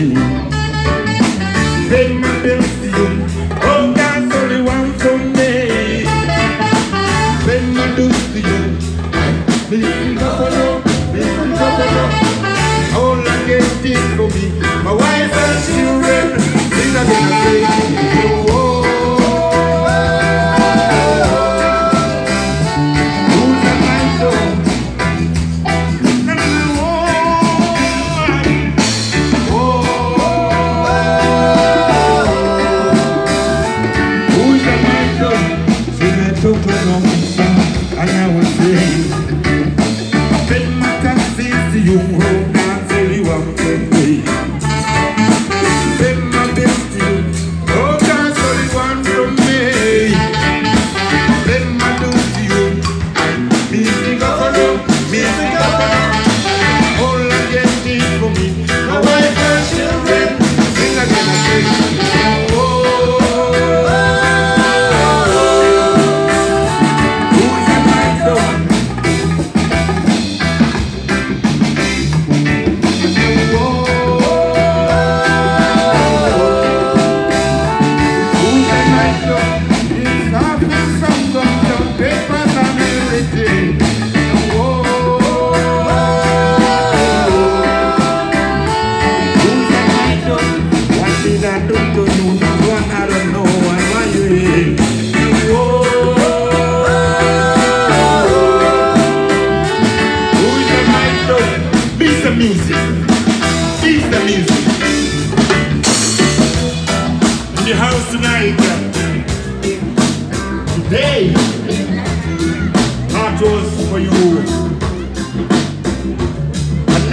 beginning. Then my bills to you, oh that's only one for me. Then my dues to you, listen me, listen buffalo. All I get is for me, my wife and you. your house tonight. Today, for you. And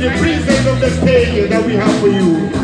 the present of the stage that we have for you.